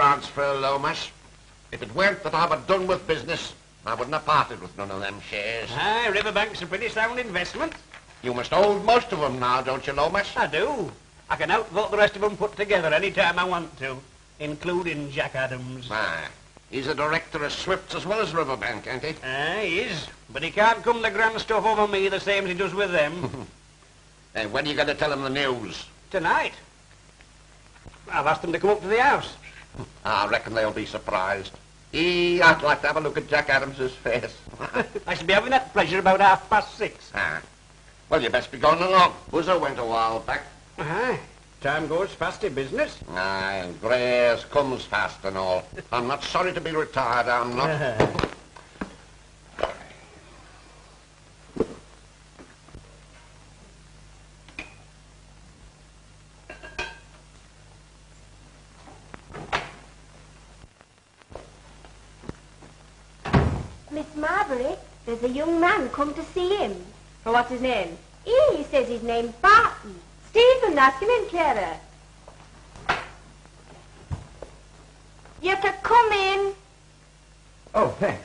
Transfer, Lomas. If it weren't that I were done with business, I wouldn't have parted with none of them shares. Aye, Riverbank's a pretty sound investment. You must hold most of them now, don't you, Lomas? I do. I can outvote the rest of them put together any time I want to, including Jack Adams. Aye. He's a director of Swifts as well as Riverbank, ain't he? Aye, he is. But he can't come the grand stuff over me the same as he does with them. Hey, when are you going to tell him the news? Tonight. I've asked them to come up to the house. I reckon they'll be surprised. Ee, I'd like to have a look at Jack Adams's face. I shall be having that pleasure about half past six. ah. Well, you best be going along. Boozer went a while back. Aye. Time goes fast in business. Aye, and grace comes fast and all. I'm not sorry to be retired, I'm not. Miss Marbury, there's a young man come to see him. Well, what's his name? He says his name's Barton. Stephen, ask him in, Clara. You can come in. Oh, thanks.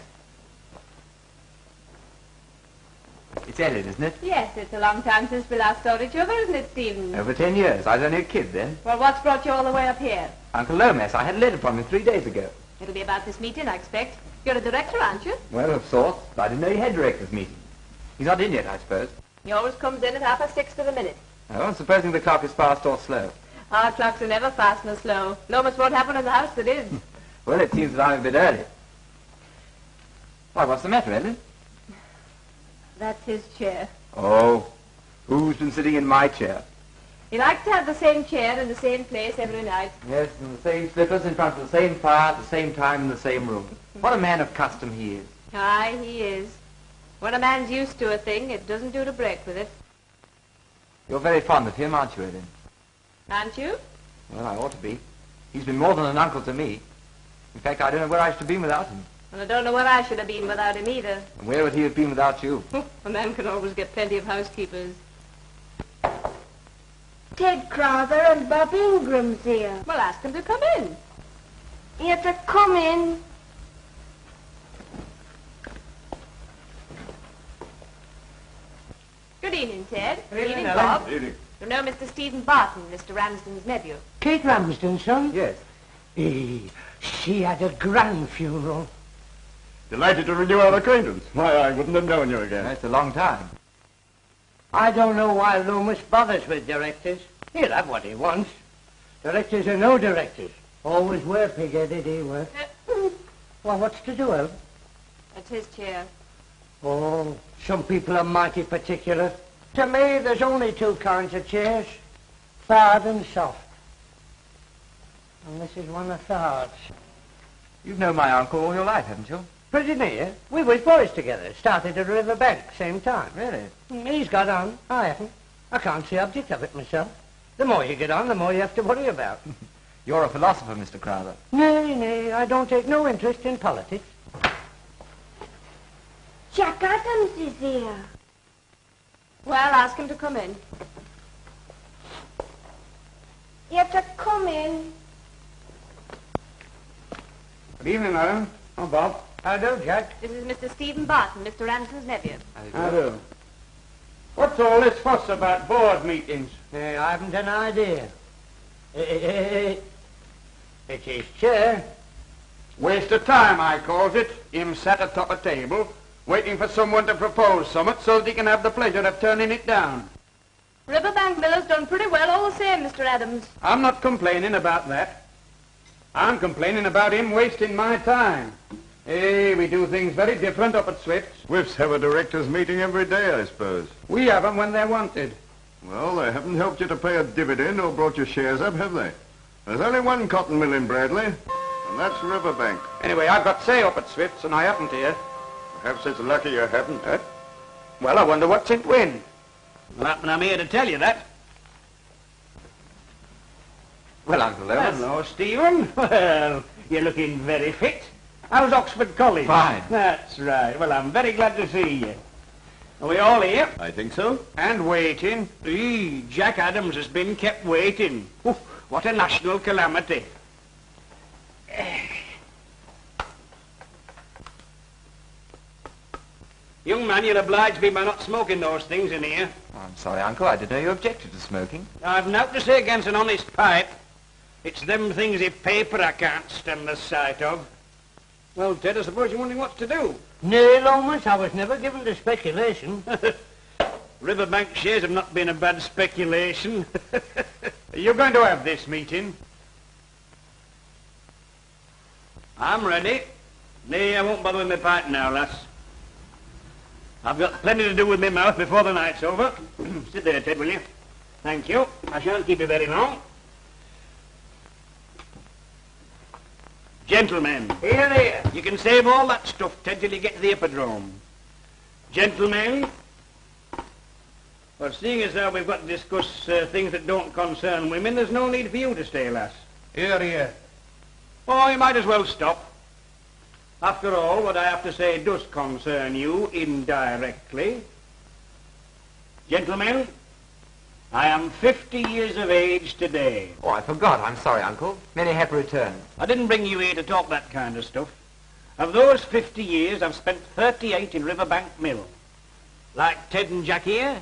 It's Ellen, isn't it? Yes, it's a long time since we last saw each other, isn't it, Stephen? Over ten years. I was only a kid then. Well, what's brought you all the way up here? Uncle Lomas, I had a letter from him three days ago. It'll be about this meeting, I expect. You're a director, aren't you? Well, of sorts. I didn't know you had directors' meeting. He's not in yet, I suppose. He always comes in at half past six to the minute. Oh, supposing the clock is fast or slow. Our clocks are never fast nor slow. Lomas won't happen in the house that is. Well, it seems that I'm a bit early. Why, what's the matter, Ellen? That's his chair. Oh, who's been sitting in my chair? He likes to have the same chair in the same place every night. Yes, and the same slippers in front of the same fire at the same time in the same room. What a man of custom he is. Aye, he is. When a man's used to a thing, it doesn't do to break with it. You're very fond of him, aren't you, Ellen? Aren't you? Well, I ought to be. He's been more than an uncle to me. In fact, I don't know where I should have been without him. And I don't know where I should have been without him either. And where would he have been without you? a man can always get plenty of housekeepers. Ted Crowther and Bob Ingram's here. Well, ask them to come in. You're to come in. Good evening, Ted. Good evening, Bob. Evening. You know Mr. Stephen Barton, Mr. Ramsden's nephew. Kate Ramsden, son? Yes. Eh, she had a grand funeral. Delighted to renew our acquaintance. Why, I wouldn't have known you again. That's a long time. I don't know why Lomas bothers with directors. He'll have what he wants. Directors are no directors. Always were pig-headed, he were. Uh, well, what's to do, El? It's his chair. Oh, some people are mighty particular. To me, there's only two kinds of chairs. Hard and soft. And this is one of the hards. You've known my uncle all your life, haven't you? Pretty near. We was boys together. Started at River Bank, same time. Really? Mm, He's got on. I haven't. I can't see object of it myself. The more you get on, the more you have to worry about. You're a philosopher, Mr. Crowther. nay, nay, I don't take no interest in politics. Jack Adams is here. Well, ask him to come in. You're to come in. Good evening, Ellen. Oh, Bob. How do, Jack? This is Mr. Stephen Barton, Mr. Ramsden's nephew. How do? What's all this fuss about board meetings? Eh, I haven't an idea. Eh, eh, eh. It's his chair. Waste of time, I calls it. Him sat atop a table, waiting for someone to propose something so that he can have the pleasure of turning it down. Riverbank Miller's done pretty well all the same, Mr. Adams. I'm not complaining about that. I'm complaining about him wasting my time. Hey, we do things very different up at Swift's. Swifts have a directors' meeting every day, I suppose. We have 'em when they're wanted. Well, they haven't helped you to pay a dividend or brought your shares up, have they? There's only one cotton mill in Bradley, and that's Riverbank. Anyway, I've got say up at Swift's, and I haven't here. Perhaps it's lucky you haven't. Eh? Well, I wonder what's in win. Well, happen I'm here to tell you that. Well, Uncle Lomas. Hello, Stephen. Well, you're looking very fit. How's Oxford College? Fine. That's right. Well, I'm very glad to see you. Are we all here? I think so. And waiting. Eee, Jack Adams has been kept waiting. Ooh, what a national calamity. Young man, you'll oblige me by not smoking those things in here. Oh, I'm sorry, Uncle. I didn't know you objected to smoking. I've naught to say against an honest pipe. It's them things of paper I can't stand the sight of. Well, Ted, I suppose you're wondering what to do. Nay, Lomas, I was never given to speculation. Riverbank shares have not been a bad speculation. you're going to have this meeting? I'm ready. Nay, I won't bother with my pipe now, lass. I've got plenty to do with my mouth before the night's over. Sit there, Ted, will you? Thank you. I shan't keep you very long. Gentlemen. Here, here. You can save all that stuff, Ted, till you get to the hippodrome. Gentlemen, well, seeing as how we've got to discuss uh, things that don't concern women, there's no need for you to stay, lass. Here, here. Oh, you might as well stop. After all, what I have to say does concern you indirectly. Gentlemen, I am 50 years of age today. Oh, I forgot. I'm sorry, Uncle. Many happy returns. I didn't bring you here to talk that kind of stuff. Of those 50 years, I've spent 38 in Riverbank Mill. Like Ted and Jack here,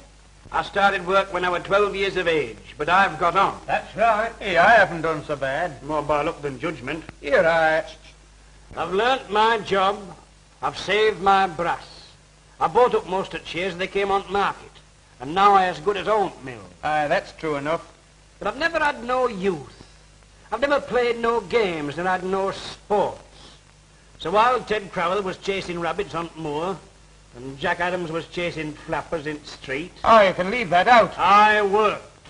I started work when I was 12 years of age, but I've got on. That's right. Hey, I haven't done so bad. More by luck than judgment. Here, I... I've learnt my job. I've saved my brass. I bought up most of the shares they came on market, and now I as good as own mill. Aye, that's true enough. But I've never had no youth. I've never played no games and had no sports. So while Ted Crowther was chasing rabbits on moor, and Jack Adams was chasing flappers in street, Oh, you can leave that out. I worked.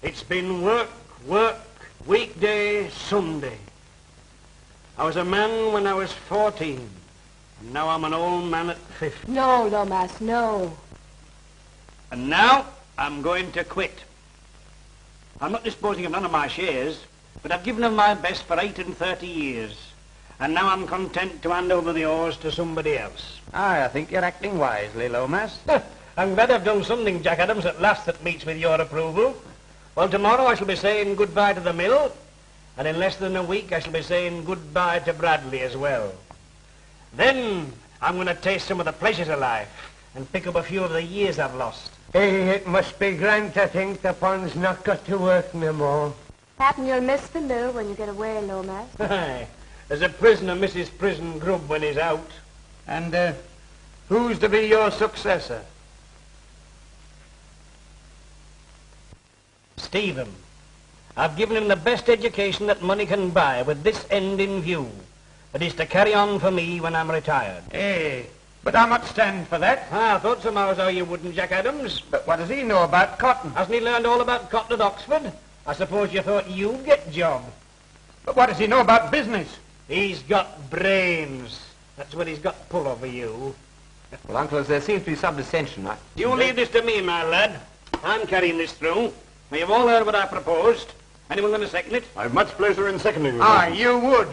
It's been work, work, weekday, Sunday. I was a man when I was 14, and now I'm an old man at 50. No, Lomas, no. And now I'm going to quit. I'm not disposing of none of my shares, but I've given them my best for eight and thirty years. And now I'm content to hand over the oars to somebody else. Aye, I think you're acting wisely, Lomas. I'm glad I've done something, Jack Adams, at last that meets with your approval. Well, tomorrow I shall be saying goodbye to the mill, and in less than a week I shall be saying goodbye to Bradley as well. Then I'm going to taste some of the pleasures of life and pick up a few of the years I've lost. Hey, it must be grand to think the pond's not got to work no more. Happen you'll miss the mill when you get away, Lomas. Aye, As a prisoner misses prison grub when he's out. And uh, who's to be your successor? Stephen. I've given him the best education that money can buy with this end in view. That is to carry on for me when I'm retired. Hey, but I'm not stand for that. Ah, I thought somehow as how you wouldn't, Jack Adams. But what does he know about cotton? Hasn't he learned all about cotton at Oxford? I suppose you thought you'd get job. But what does he know about business? He's got brains. That's what he's got to pull over you. Well, Uncle, as there seems to be some dissension, I... You leave this to me, my lad. I'm carrying this through. Now, you've all heard what I proposed. Anyone going to second it? I've much pleasure in seconding you. Aye, you would.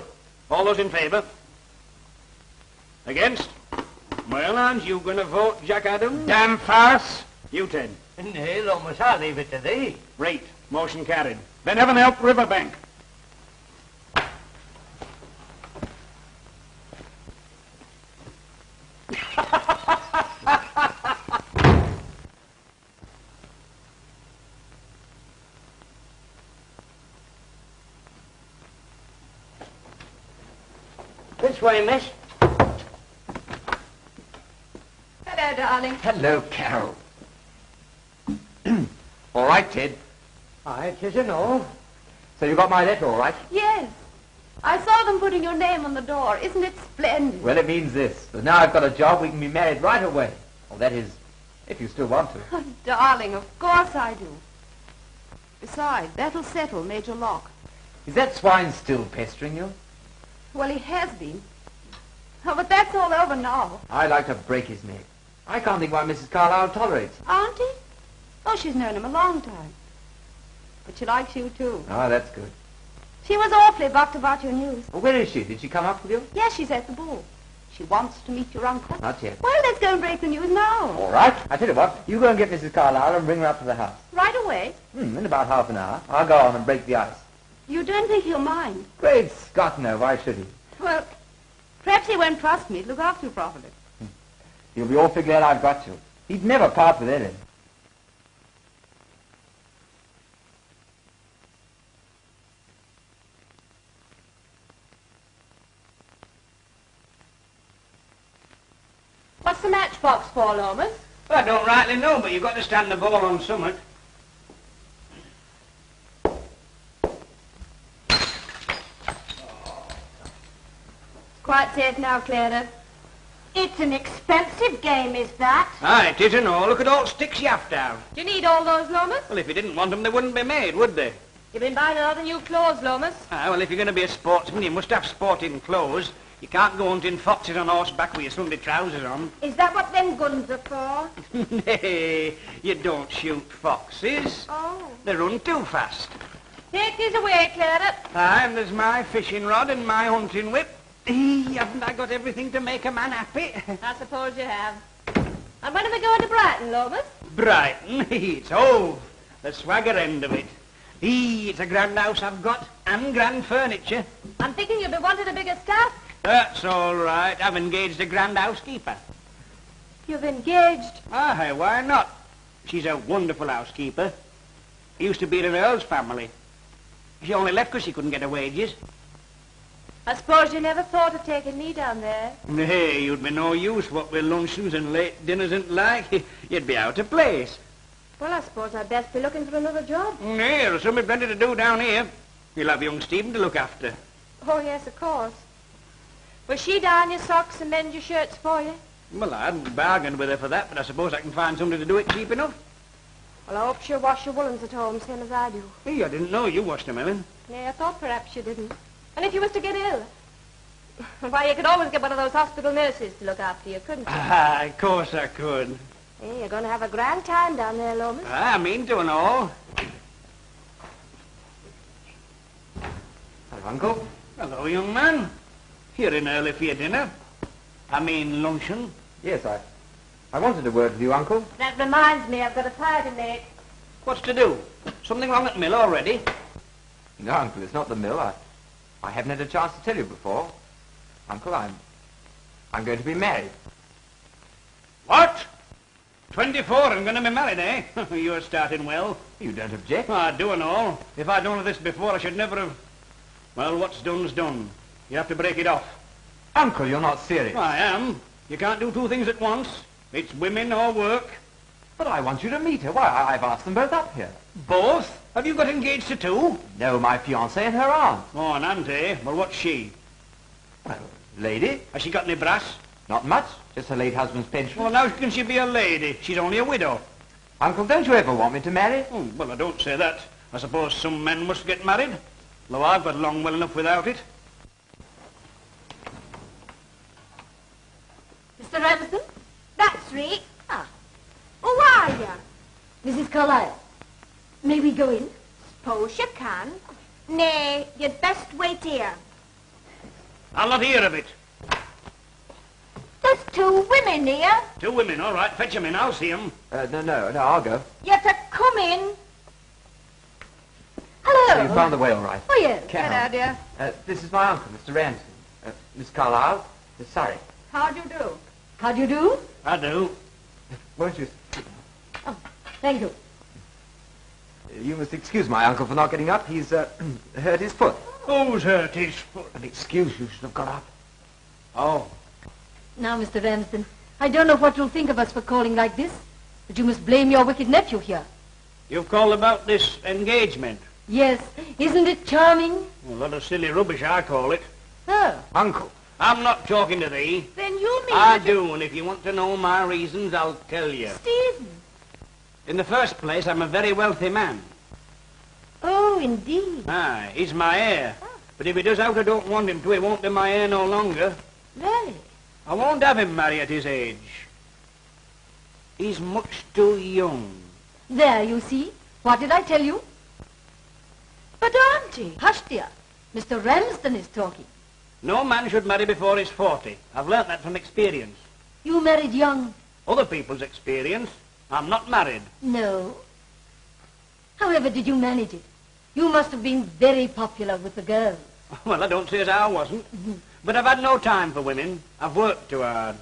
All those in favour? Against? Well, aren't you going to vote, Jack Adams? Damn farce. You, Ted. Nay, Lomas, I'll leave it to thee. Right. Motion carried. Then heaven help Riverbank. This way, miss. Hello, darling. Hello, Carol. all right, Ted. Aye, it is an all. So you got my letter, all right? Yes. I saw them putting your name on the door. Isn't it splendid? Well, it means this. That now I've got a job, we can be married right away. Well, that is, if you still want to. Oh, darling, of course I do. Besides, that'll settle Major Locke. Is that swine still pestering you? Well, he has been. Oh, but that's all over now. I'd like to break his neck. I can't think why Mrs. Carlyle tolerates. him. Auntie? Oh, she's known him a long time. But she likes you, too. Oh, that's good. She was awfully bucked about your news. Well, where is she? Did she come up with you? Yes, she's at the ball. She wants to meet your uncle. Not yet. Well, let's go and break the news now. All right. I tell you what, you go and get Mrs. Carlyle and bring her up to the house. Right away. Hmm, in about half an hour. I'll go on and break the ice. You don't think he'll mind? Great Scott, no. Why should he? Well, perhaps he won't trust me to look after you properly. He'll be awfully glad I've got you. He'd never part with Ellen. What's the matchbox for, Lomas? Well, I don't rightly know, but you've got to stand the ball on summit. Quite safe now, Clara. It's an expensive game, is that? Aye, it is and all. Look at all sticks you have down. Do you need all those, Lomas? Well, if you didn't want them, they wouldn't be made, would they? You've been buying a lot of new clothes, Lomas. Ah, well, if you're going to be a sportsman, you must have sporting clothes. You can't go hunting foxes on horseback with your Sunday trousers on. Is that what them guns are for? Nay, you don't shoot foxes. Oh. They run too fast. Take these away, Clara. Aye, and there's my fishing rod and my hunting whip. Haven't I got everything to make a man happy? I suppose you have. And when are we going to Brighton, Lomas? Brighton, it's Hove, the swagger end of it. It's a grand house I've got, and grand furniture. I'm thinking you'll be wanting a bigger staff. That's all right. I've engaged a grand housekeeper. You've engaged. Aye, why not? She's a wonderful housekeeper. Used to be in an Earl's family. She only left 'cause she couldn't get her wages. I suppose you never thought of taking me down there. Nay, you'd be no use what with luncheons and late dinners and like. You'd be out of place. Well, I suppose I'd best be looking for another job. Nay, there's something plenty to do down here. You'll have young Stephen to look after. Oh, yes, of course. Will she darn your socks and mend your shirts for you? Well, I hadn't bargained with her for that, but I suppose I can find somebody to do it cheap enough. Well, I hope she'll wash your woolens at home, same as I do. Hey, I didn't know you washed them, Ellen. Nay, I thought perhaps you didn't. And if you was to get ill? Why, you could always get one of those hospital nurses to look after you, couldn't you? Ah, of course I could. Hey, you're going to have a grand time down there, Lomas. Ah, I mean to and all. Hello, Uncle. Hello, young man. You're in early for your dinner. I mean luncheon. Yes, I... I wanted a word with you, Uncle. That reminds me, I've got a pie to make. What's to do? Something wrong at mill already? No, Uncle, it's not the mill. I, I haven't had a chance to tell you before. Uncle, I'm... I'm going to be married. What? Twenty-four and going to be married, eh? You're starting well. You don't object? I do and all. If I'd known of this before, I should never have... Well, what's done's done. You have to break it off. Uncle, you're not serious. I am. You can't do two things at once. It's women or work. But I want you to meet her. Why, I've asked them both up here. Both? Have you got engaged to two? No, my fiancée and her aunt. Oh, an aunt, eh? Well, what's she? Well, lady, Has she got any brass? not much. Just her late husband's pension. Well, how can she be a lady? She's only a widow. Uncle, don't you ever want me to marry? Oh, well, I don't say that. I suppose some men must get married. Though I've got along well enough without it. Mr. Ramsden? That's right. Ah. Who are you? Mrs. Carlyle, may we go in? Suppose you can. Nay, you'd best wait here. I'll not hear of it. There's two women here. Two women, all right. Fetch 'em in. I'll see 'em. Uh, no, no, no, I'll go. You're to come in. So you found the way all right. Oh, yes. Carol. dear. Uh, this is my uncle, Mr. Ramsden. Uh, Miss Carlyle, Miss Surrey. How do you do? How do you do? I do. Won't you... Oh, Thank you. You must excuse my uncle for not getting up. He's uh, hurt his foot. Who's hurt his foot? An excuse you should have got up. Oh. Now, Mr. Ramsden, I don't know what you'll think of us for calling like this, but you must blame your wicked nephew here. You've called about this engagement. Yes, isn't it charming? A lot of silly rubbish, I call it. Oh, Uncle, I'm not talking to thee. Then you mean I do, and if you want to know my reasons, I'll tell you. Stephen. In the first place, I'm a very wealthy man. Oh, indeed. Aye, he's my heir. Ah. But if he does out I don't want him to, he won't be my heir no longer. Really? I won't have him marry at his age. He's much too young. there, you see. What did I tell you? But, Auntie. Hush, dear. Mr. Ramsden is talking. No man should marry before he's 40. I've learnt that from experience. You married young. Other people's experience. I'm not married. No. However did you manage it? You must have been very popular with the girls. Well, I don't say as I wasn't. Mm-hmm. But I've had no time for women. I've worked too hard.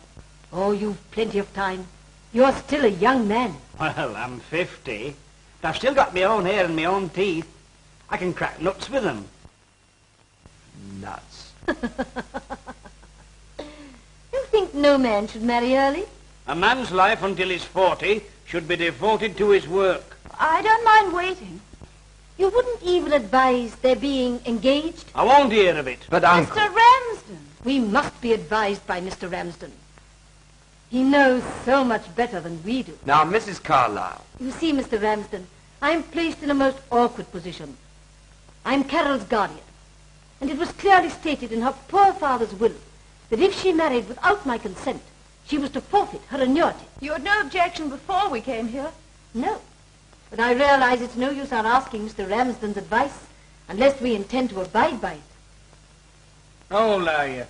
Oh, you've plenty of time. You're still a young man. Well, I'm 50. But I've still got my own hair and my own teeth. I can crack nuts with them. Nuts. You think no man should marry early? A man's life until he's 40 should be devoted to his work. I don't mind waiting. You wouldn't even advise their being engaged? I won't hear of it. But, Uncle... Mr. Ramsden. We must be advised by Mr. Ramsden. He knows so much better than we do. Now, Mrs. Carlyle. You see, Mr. Ramsden, I'm placed in a most awkward position. I'm Carol's guardian. And it was clearly stated in her poor father's will that if she married without my consent, she was to forfeit her annuity. You had no objection before we came here. No. But I realize it's no use our asking Mr. Ramsden's advice unless we intend to abide by it. How old are you?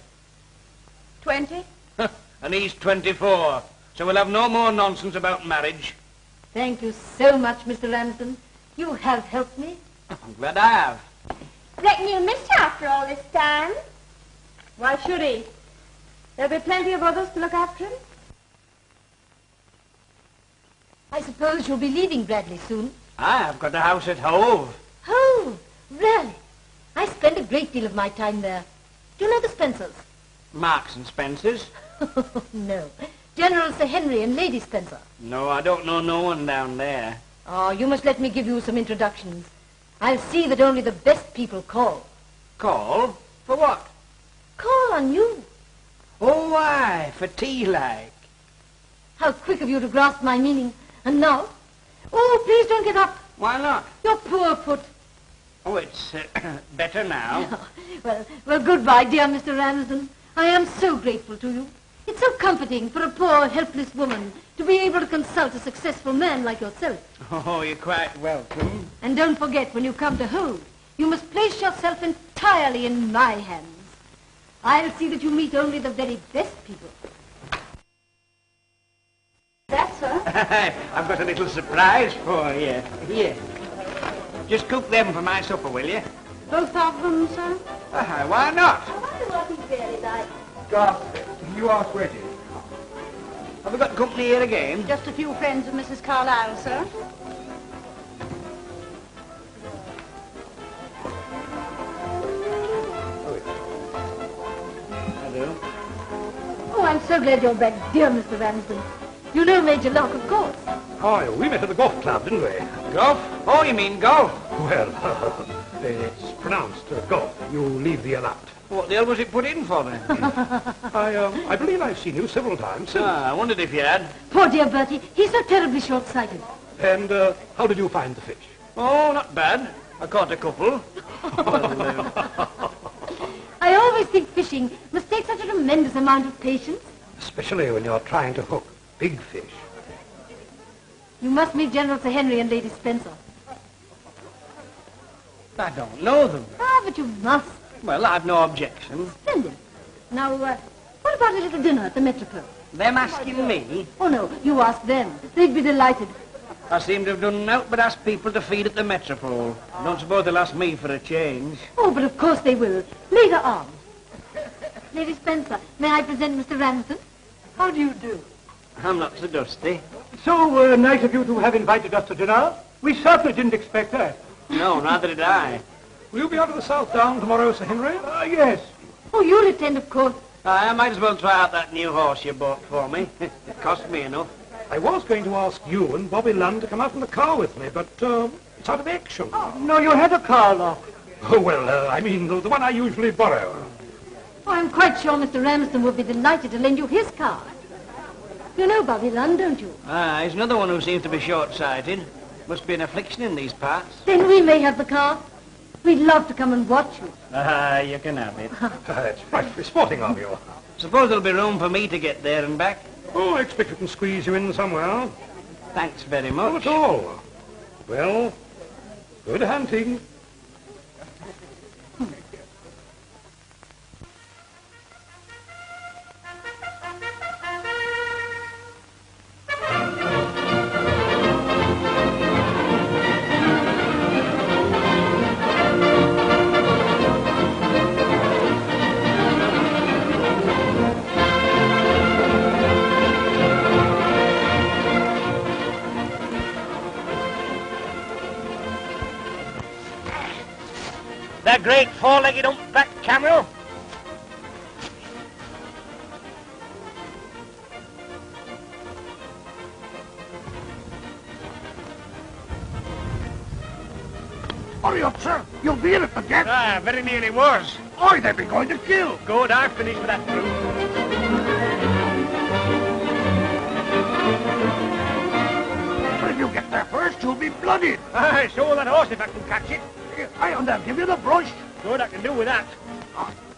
Twenty? and he's 24. So we'll have no more nonsense about marriage. Thank you so much, Mr. Ramsden. You have helped me. I'm glad I have. Reckon you missed her after all this time. Why should he? There'll be plenty of others to look after him. I suppose you'll be leaving Bradley soon. I've got a house at Hove. Oh, really? I spend a great deal of my time there. Do you know the Spencers? Marks and Spencer's. no. General Sir Henry and Lady Spencer. No, I don't know no one down there. Oh, you must let me give you some introductions. I'll see that only the best people call. Call? For what? Call on you. Oh, why? For tea, like. How quick of you to grasp my meaning. And now? Oh, please don't get up. Why not? Your poor foot. Oh, it's uh, better now. well, well, goodbye, dear Mr. Ramsden. I am so grateful to you. It's so comforting for a poor, helpless woman to be able to consult a successful man like yourself. Oh, you're quite welcome. And don't forget, when you come to Hove, you must place yourself entirely in my hands. I'll see that you meet only the very best people. That's her. I've got a little surprise for you. Here. Just cook them for my supper, will you? Both of them, sir? Uh, why not? I wonder what he's really like. Garfield, you are sweating. Have we got company here again? Just a few friends of Mrs. Carlyle, sir. So glad you're back, dear Mr. Ramsden. You know Major Locke, of course. Oh, we met at the golf club, didn't we? Golf? Oh, you mean golf? Well, it's pronounced uh, golf. You leave the L out. What the hell was it put in for then? I, um, I believe I've seen you several times since. ah, I wondered if you had. Poor dear Bertie, he's so terribly short-sighted. And uh, how did you find the fish? Oh, not bad. I caught a couple. uh, I always think fishing must take such a tremendous amount of patience. Especially when you're trying to hook big fish. You must meet General Sir Henry and Lady Spencer. I don't know them. Ah, but you must. Well, I've no objection. Splendid. Now, uh, what about a little dinner at the Metropole? Them asking me? Oh, no, you ask them. They'd be delighted. I seem to have done naught but ask people to feed at the Metropole. Don't suppose they'll ask me for a change. Oh, but of course they will. Later on. Lady Spencer, may I present Mr. Ramsden? How do you do? I'm not so dusty. So uh, nice of you to have invited us to dinner. We certainly didn't expect that. No, neither did I. Will you be out of the South Down tomorrow, Sir Henry? Uh, yes. Oh, you'll attend, of course. I might as well try out that new horse you bought for me. it cost me enough. I was going to ask you and Bobby Lund to come out in the car with me, but um, it's out of action. No, you had a car lock. Oh, well, uh, I mean the, the one I usually borrow. Oh, I'm quite sure Mr. Ramsden would be delighted to lend you his car. You know Bobby Lund, don't you? Ah, he's another one who seems to be short-sighted. Must be an affliction in these parts. Then we may have the car. We'd love to come and watch you. Ah, you can have it. Uh, it's frightfully sporting of you. Suppose there'll be room for me to get there and back. Oh, I expect we can squeeze you in somewhere. Thanks very much. Not at all. Well, good hunting. Ah, very nearly was. Oi, they be going to kill. Good, I've finished with that brute. But if you get there first, you'll be blooded. Aye, show that horse if I can catch it. I and I'll give you the brush. Good, I can do with that.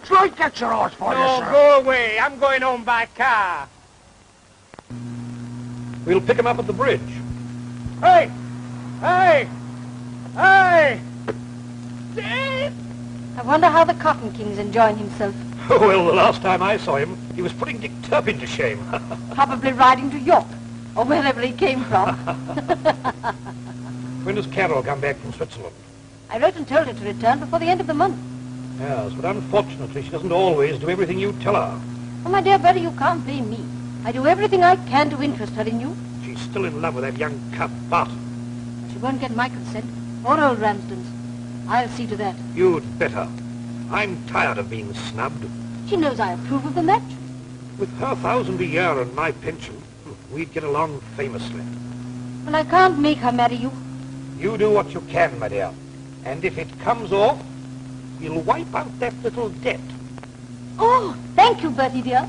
Try I catch your horse for no, you, sir? go away. I'm going home by car. We'll pick him up at the bridge. Hey! Hey! Hey! Dave! I wonder how the Cotton King's enjoying himself. well, the last time I saw him, he was putting Dick Turpin to shame. Probably riding to York, or wherever he came from. when does Carol come back from Switzerland? I wrote and told her to return before the end of the month. Yes, but unfortunately she doesn't always do everything you tell her. Oh, my dear Bertie, you can't blame me. I do everything I can to interest her in you. She's still in love with that young cub, Barton. She won't get my consent, or old Ramsden's. I'll see to that. You'd better. I'm tired of being snubbed. She knows I approve of the match. With her thousand a year and my pension, we'd get along famously. Well, I can't make her marry you. You do what you can, my dear. And if it comes off, we'll wipe out that little debt. Oh, thank you, Bertie, dear.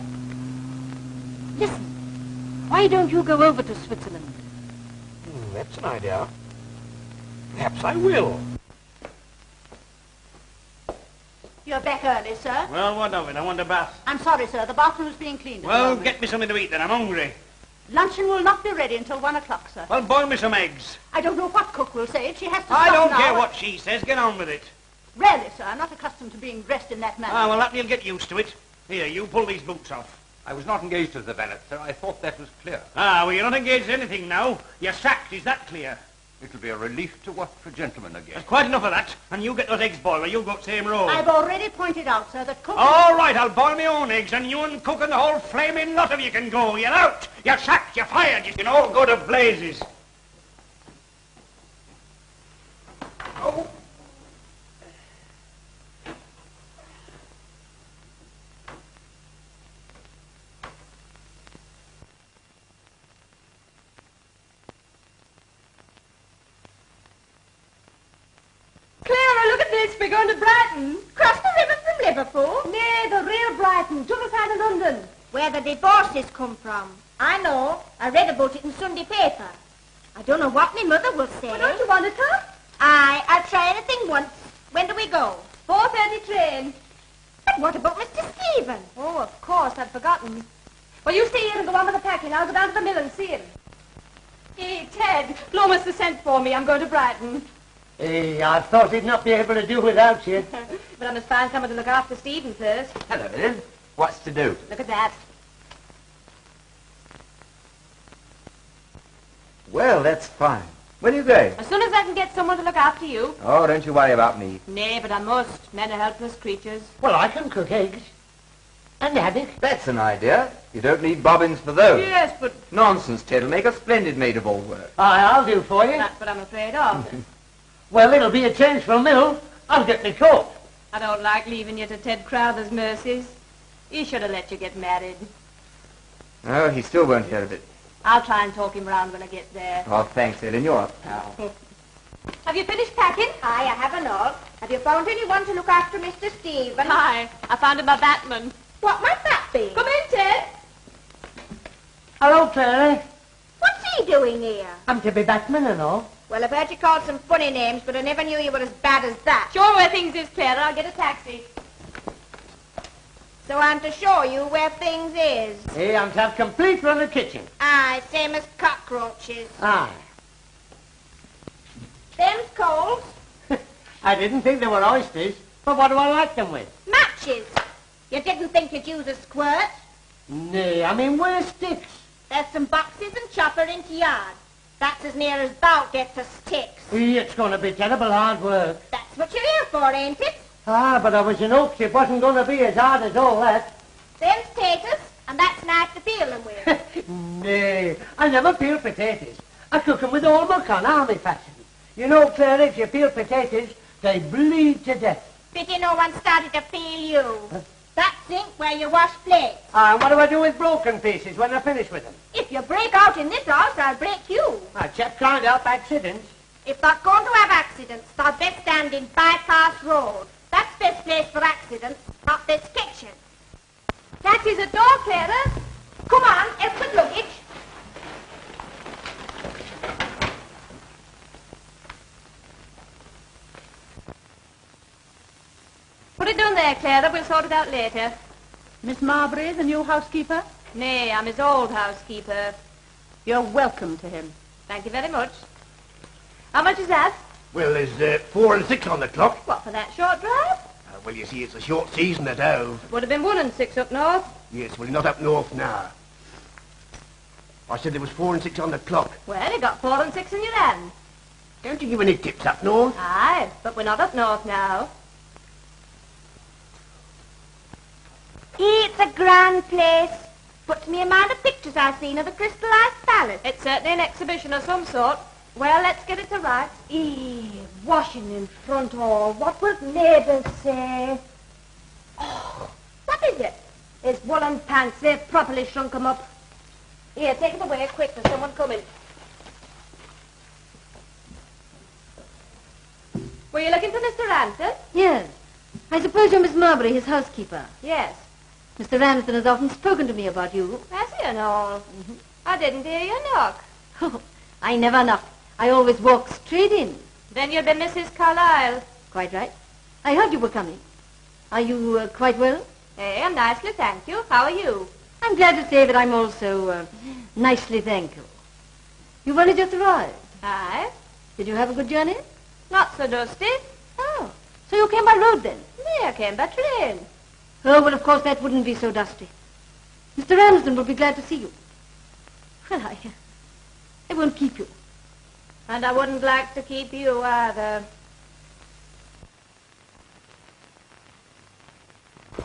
Listen, why don't you go over to Switzerland? Hmm, that's an idea. Perhaps I will. You're back early, sir. Well, what of it? I want a bath. I'm sorry, sir. The bathroom's being cleaned. Well, get me something to eat then. I'm hungry. Luncheon will not be ready until one o'clock, sir. Well, boil me some eggs. I don't know what cook will say. She has to I don't now. care what she says. Get on with it. Really, sir. I'm not accustomed to being dressed in that manner. Ah, well, that you'll get used to it. Here, you pull these boots off. I was not engaged to the valet, sir. I thought that was clear. Ah, well, you're not engaged to anything now. You're sacked. Is that clear? It'll be a relief to work for gentlemen again. There's quite enough of that. And you get those eggs boiled, or you'll go up same road. I've already pointed out, sir, that cooking... All right, I'll boil my own eggs, and you and Cook and the whole flaming lot of you can go. You're out. You're sacked. You're fired. You can all go to blazes. Clara, look at this. We're going to Brighton. Cross the river from Liverpool? Nay, the real Brighton, t'other side of London. Where the divorces come from. I know. I read about it in Sunday paper. I don't know what my mother will say. Well, don't you want to come? Aye, I'll try anything once. When do we go? 4.30 train. But what about Mr. Stephen? Oh, of course, I'd forgotten. Well, you stay here and go on with the packing. I'll go down to the mill and see him. Hey, Ted, Lomas has sent for me. I'm going to Brighton. Hey, I thought he'd not be able to do without you. but I must find someone to look after Stephen first. Hello, then. What's to do? Look at that. Well, that's fine. Where are you going? As soon as I can get someone to look after you. Oh, don't you worry about me. Nay, but I must. Men are helpless creatures. Well, I can cook eggs. And haddock. That's an idea. You don't need bobbins for those. Yes, but Nonsense, Ted. It'll make a splendid maid of all work. Aye, I'll do for you. that's what I'm afraid of. Well, it'll be a change from Mill. I'll get me coat. I don't like leaving you to Ted Crowther's mercies. He should have let you get married. Oh, he still won't hear of it. I'll try and talk him round when I get there. Oh, thanks, Ellen. You're a pal. Have you finished packing? Aye, I haven't all. Have you found anyone to look after Mr. Stephen? Hi, I found him my Batman. What might that be? Come in, Ted. Hello, Clary. What's he doing here? I'm to be Batman and all. Well, I've heard you called some funny names, but I never knew you were as bad as that. Show me where things is, Clara. I'll get a taxi. So I'm to show you where things is. Hey, I'm to have complete run of kitchen. Aye, same as cockroaches. Aye. Them's coals, I didn't think they were oysters, but what do I like them with? matches. You didn't think you'd use a squirt? Nay, I mean, where's sticks? There's some boxes and chopper into yard. That's as near as thou gets to sticks. It's going to be terrible hard work. That's what you're here for, ain't it? Ah, but I was in hopes it wasn't going to be as hard as all that. Them's taters, and that's nice to peel them with. Nay, I never peel potatoes. I cook 'em with all muck on, army fashion. You know, Claire, if you peel potatoes, they bleed to death. Pity no one started to peel you. That sink where you wash plates. Ah, and what do I do with broken pieces when I finish with them? If you break out in this house, I'll break you. A chap can't help accidents. If they're going to have accidents, they'll best stand in Bypass Road. That's best place for accidents, not this kitchen. That is at door, Clara. Come on, help with luggage. Put it down there, Clara. We'll sort it out later. Miss Marbury, the new housekeeper? Nay, I'm his old housekeeper. You're welcome to him. Thank you very much. How much is that? Well, there's uh, four and six on the clock. What, for that short drive? Uh, well, you see, it's a short season at Hove. Would have been one and six up north. Yes, well, not up north now. I said there was four and six on the clock. Well, you got four and six in your hand. Don't you give any tips up north? Aye, but we're not up north now. It's a grand place. Puts me in mind of pictures I've seen of the crystallized palace. It's certainly an exhibition of some sort. Well, let's get it to rights. Eh, washing in front hall. What will neighbours say? Oh, what is it? His woolen pants, they've properly shrunk shrunk 'em up. Here, take it away, quick, there's someone coming. Were you looking for Mr. Ramsden? Yes. I suppose you're Miss Marbury, his housekeeper. Yes. Mr. Ramsden has often spoken to me about you. Has he and all? I didn't hear you knock. Oh, I never knock. I always walk straight in. Then you'll be Mrs. Carlyle. Quite right. I heard you were coming. Are you uh, quite well? Hey, I'm nicely, thank you. How are you? I'm glad to say that I'm also uh, nicely thank you. You've only just arrived. Aye. Did you have a good journey? Not so dusty. Oh, so you came by road then? Nee, I came by train. Oh, well, of course that wouldn't be so dusty. Mr. Ramsden will be glad to see you. Well, I, uh, I won't keep you. And I wouldn't like to keep you either.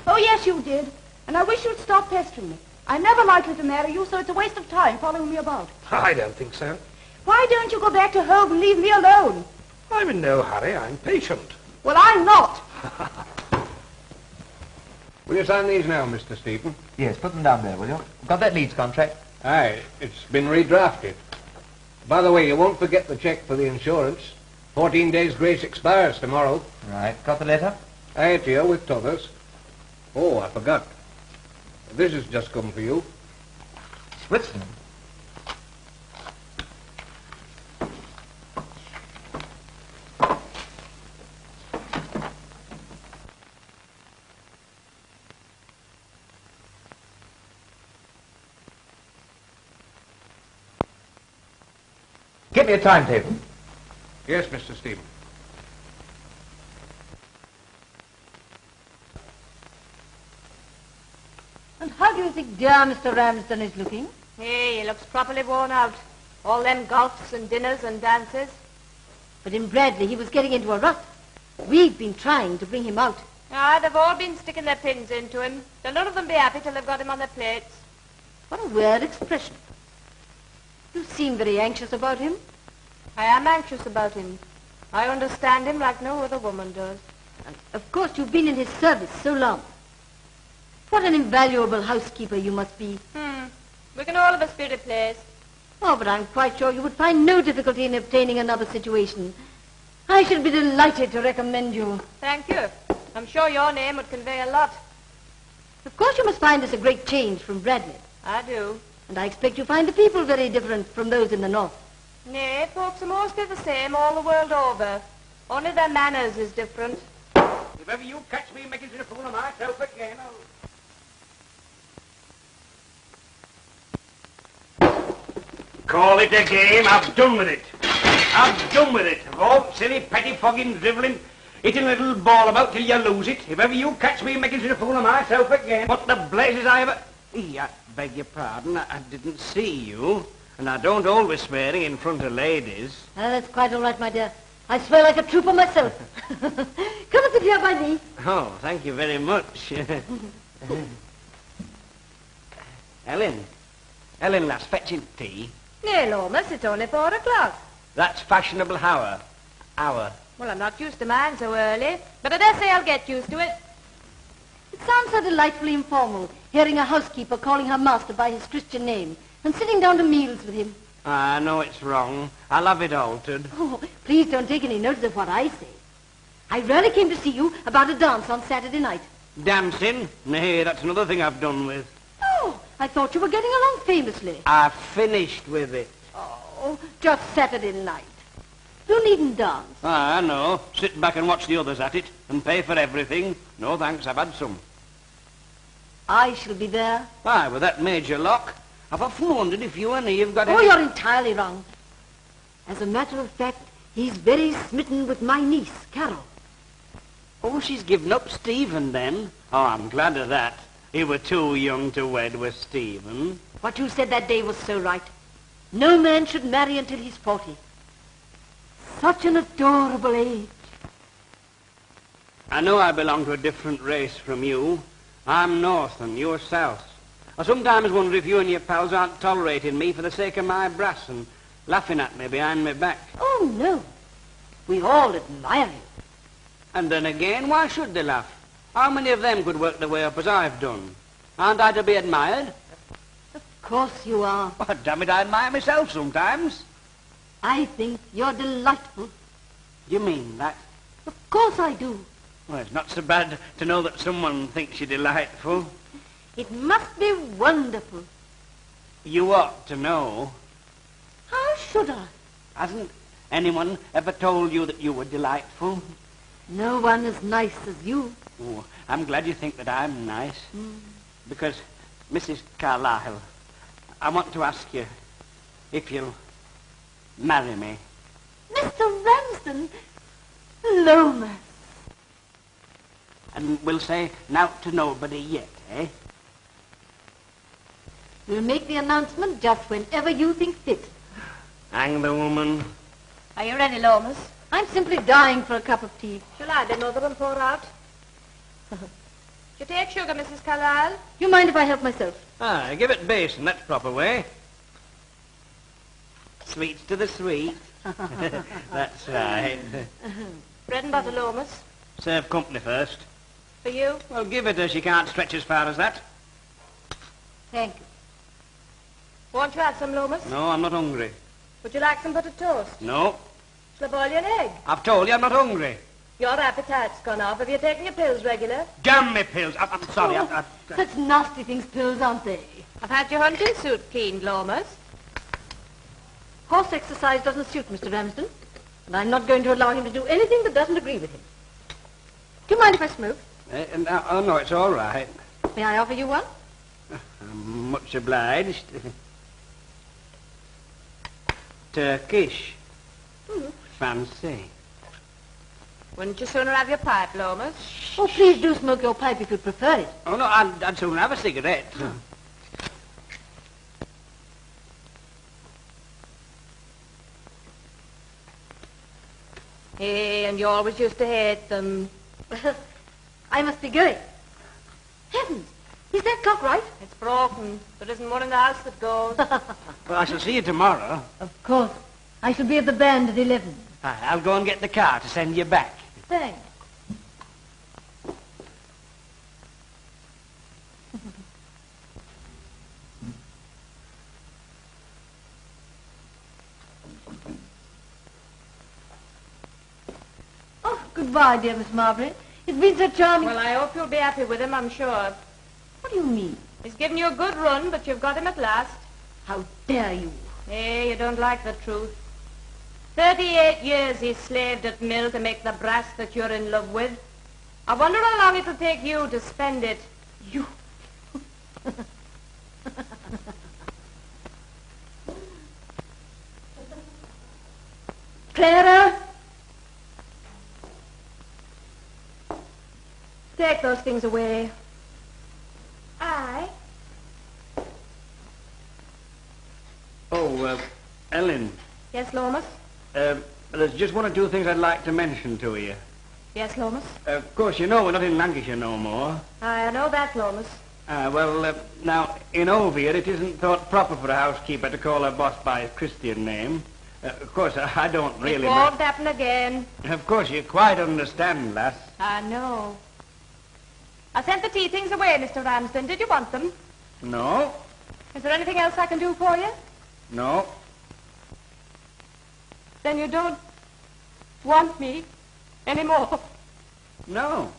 Oh, yes, you did. And I wish you'd stop pestering me. I'm never likely to marry you, so it's a waste of time following me about. I don't think so. Why don't you go back to home and leave me alone? I'm in no hurry. I'm patient. Well, I'm not. Will you sign these now, Mr. Stephen? Yes, put them down there, will you? Got that Leeds contract? Aye, it's been redrafted. By the way, you won't forget the cheque for the insurance. Fourteen days' grace expires tomorrow. Right. Got the letter? Aye, to you with t'others. Oh, I forgot. This has just come for you. Switzerland. Get me a timetable. Yes, Mr. Stephen. And how do you think dear Mr. Ramsden is looking? Hey, he looks properly worn out. All them golfs and dinners and dances. But in Bradley, he was getting into a rut. We've been trying to bring him out. Ah, they've all been sticking their pins into him. They'll none of them be happy till they've got him on their plates. What a weird expression. You seem very anxious about him. I am anxious about him. I understand him like no other woman does. And of course, you've been in his service so long. What an invaluable housekeeper you must be. Hmm. We can all of us be replaced. Oh, but I'm quite sure you would find no difficulty in obtaining another situation. I should be delighted to recommend you. Thank you. I'm sure your name would convey a lot. Of course, you must find this a great change from Bradley. I do. And I expect you find the people very different from those in the north. Nay, folks are mostly the same all the world over. Only their manners is different. If ever you catch me making such a fool of myself again, I'll... Call it a game. I've done with it. I've done with it. Of all silly, pettifogging, drivelling, hitting a little ball about till you lose it. If ever you catch me making such a fool of myself again, what the blazes I ever... I beg your pardon. I, I didn't see you. And I don't always swearing in front of ladies. Ah, that's quite all right, my dear. I swear like a trooper myself. Come and sit here by me. Oh, thank you very much. Ellen. Ellen, lass, fetching tea. Nay, Lomas, it's only four o'clock. That's fashionable hour. Hour. Well, I'm not used to mine so early, but I dare say I'll get used to it. It sounds so delightfully informal, hearing a housekeeper calling her master by his Christian name and sitting down to meals with him. I know it's wrong. I'll have it altered. Oh, please don't take any notice of what I say. I really came to see you about a dance on Saturday night. Dancing? Nay, that's another thing I've done with. Oh, I thought you were getting along famously. I've finished with it. Oh, just Saturday night. You needn't dance. Ah, I know. Sit back and watch the others at it and pay for everything. No thanks, I've had some. I shall be there. Aye, with that Major Lock. I've often wondered if you and he have got Oh, any... you're entirely wrong. As a matter of fact, he's very smitten with my niece, Carol. Oh, she's given up Stephen then? Oh, I'm glad of that. He were too young to wed with Stephen. What you said that day was so right. No man should marry until he's 40. Such an adorable age. I know I belong to a different race from you. I'm North and you're South. I sometimes wonder if you and your pals aren't tolerating me for the sake of my brass and laughing at me behind my back. Oh, no. We all admire you. And then again, why should they laugh? How many of them could work their way up as I've done? Aren't I to be admired? Of course you are. Oh, damn it, I admire myself sometimes. I think you're delightful. You mean that? Of course I do. Well, it's not so bad to know that someone thinks you're delightful. It must be wonderful. You ought to know. How should I? Hasn't anyone ever told you that you were delightful? No one as nice as you. Oh, I'm glad you think that I'm nice. Because, Mrs. Carlyle, I want to ask you if you'll marry me. Mr. Ramsden, Lomas. And we'll say now to nobody yet, eh? We'll make the announcement just whenever you think fit. Hang the woman. Are you ready, Lomas? I'm simply dying for a cup of tea. Shall I be mother and pour out? Do you take sugar, Mrs. Carlyle? You mind if I help myself? Ah, give it basin, that's proper way. Sweets to the sweet. that's right. Bread and butter, Lomas. Serve company first. For you? Well, give it her. She can't stretch as far as that. Thank you. Won't you have some, Lomas? No, I'm not hungry. Would you like some buttered toast? No. Shall I boil you an egg? I've told you I'm not hungry. Your appetite's gone off. Have you taken your pills regular? Damn me pills. I, I'm sorry. I, I, Such nasty things, pills, aren't they? I've had your hunting suit cleaned, Lomas. Horse exercise doesn't suit Mr. Ramsden, and I'm not going to allow him to do anything that doesn't agree with him. Do you mind if I smoke? Eh, no, oh, no, it's all right. May I offer you one? I'm much obliged. Turkish. Hmm. Fancy. Wouldn't you sooner have your pipe, Lomas? Oh, please do smoke your pipe if you prefer it. Oh, no, I'd, I'd sooner have a cigarette. Hey, and you always used to hate them. I must be going. Heavens, is that clock right? It's broken. There isn't one in the house that goes. Well, I shall see you tomorrow. Of course. I shall be at the band at 11. I- I'll go and get the car to send you back. Thanks. oh, goodbye, dear Miss Marbury. It's been so charming. well, I hope you'll be happy with him, I'm sure. What do you mean? He's given you a good run, but you've got him at last. How dare you? Hey, you don't like the truth. Thirty-eight years he slaved at mill to make the brass that you're in love with. I wonder how long it'll take you to spend it. You. Clara? Take those things away. Aye. Oh, uh, Ellen, Yes, Lomas? uh, there's just one or two things I'd like to mention to you. Yes, Lomas? Uh, of course, you know we're not in Lancashire no more. I know that, Lomas. Uh, well, uh, now, in Ovia, it isn't thought proper for a housekeeper to call her boss by his Christian name. Uh, of course, I I don't really... it won't happen again. Of course, you quite understand, lass. I know. I sent the tea things away, Mr. Ramsden. Did you want them? No, Is there anything else I can do for you? no. Then you don't want me anymore. No.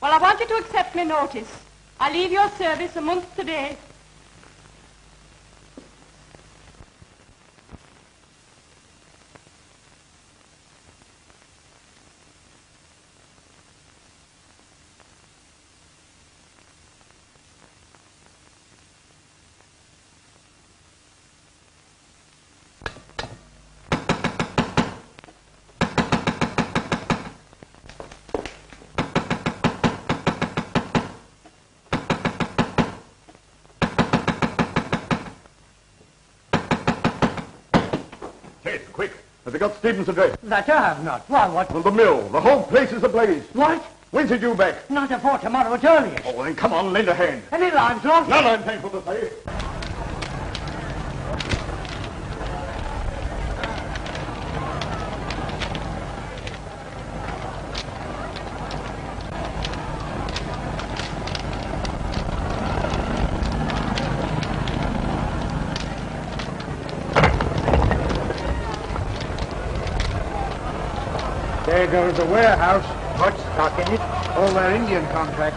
Well, I want you to accept my notice. I leave your service a month today. Kate, quick. Have they got Stevens' address? That I have not. Why, what? Well, the mill. The whole place is ablaze. What? When's he due back? Not before tomorrow at earliest. Oh, then come on, lend a hand. Any lives lost? None, I'm thankful to say. There goes the warehouse. What's stock in it? All their Indian contract.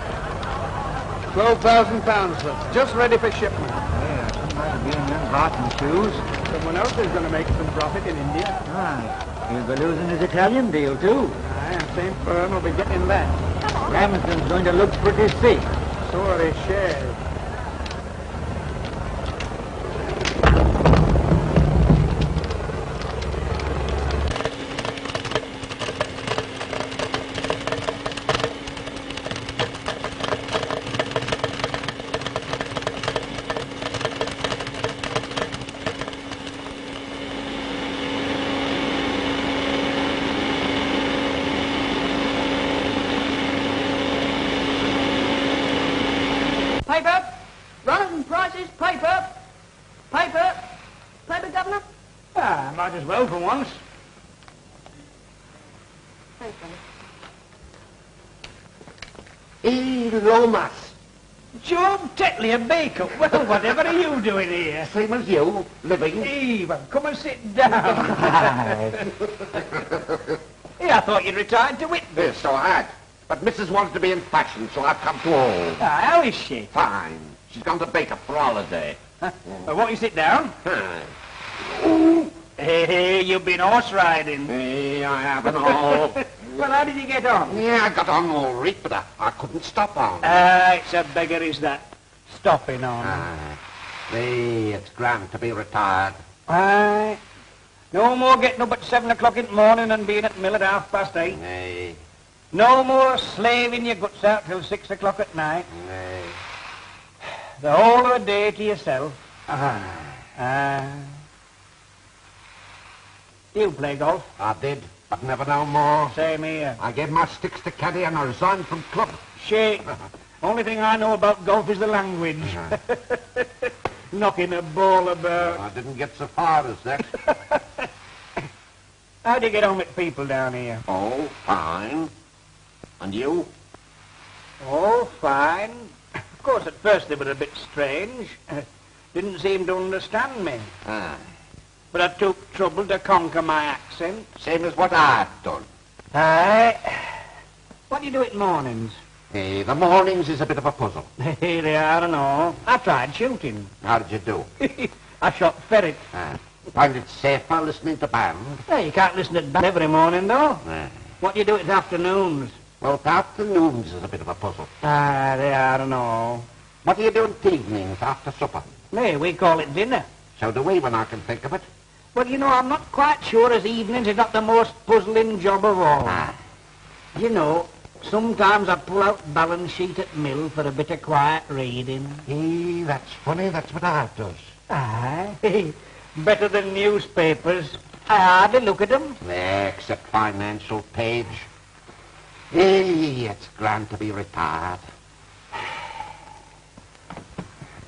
Twelve thousand pounds, sir. Just ready for shipment. Yeah, somebody being young Barton shoes. Someone else is going to make some profit in India. Ah, Aye. He'll be losing his Italian deal, too. Aye, and same firm will be getting that. Ramsden's going to look pretty sick. So are his shares. Paper! Running prices, paper! Paper! Paper, Governor? Ah, might as well for once. Hey, Lomas. Job Tetley, a baker. Well, whatever are you doing here? Same as you, living. Well, come and sit down. hey, I thought you'd retired to Whitby. Yes, so I had. But Mrs. wanted to be in fashion, so I've come to hold. Ah, how is she? Fine. She's gone to Baker for holiday. Well, won't you sit down? Hey, hey, you've been horse riding. Hey, I haven't all. Well, how did you get on? yeah, I got on all right, but I, I couldn't stop on. Ah, it's a beggar, is that? Stopping on. Ah, hey, it's grand to be retired. Aye. No more getting up at seven o'clock in the morning and being at mill at half past eight. Nay, No more slaving your guts out till six o'clock at night. nay. The whole of the day to yourself. Ah, Ah. You play golf? I did, but never no more. Same here. I gave my sticks to Caddy and I resigned from club. Shake. Only thing I know about golf is the language. Knocking a ball about. I didn't get so far as that. How do you get on with people down here? oh, fine. And you? Oh, fine. Of course, at first they were a bit strange. Didn't seem to understand me. Ah, But I took trouble to conquer my accent. same as what I've done. Aye. What do you do at mornings? Hey, the mornings is a bit of a puzzle. They are and all. I tried shooting. How did you do? I shot ferret. Ah, find it safer listening to band? Hey, you can't listen to band every morning, though. Ah. What do you do at afternoons? Well, the afternoons is a bit of a puzzle. Ah, they are and all. What do you do in evenings after supper? Hey, we call it dinner. So do we when I can think of it. Well, you know, I'm not quite sure as evenings is not the most puzzling job of all. Ah, You know, sometimes I pull out balance sheet at mill for a bit of quiet reading. hey, that's funny. That's what I does. Aye. Better than newspapers. I hardly look at them. Yeah, except financial page. Hey, it's grand to be retired.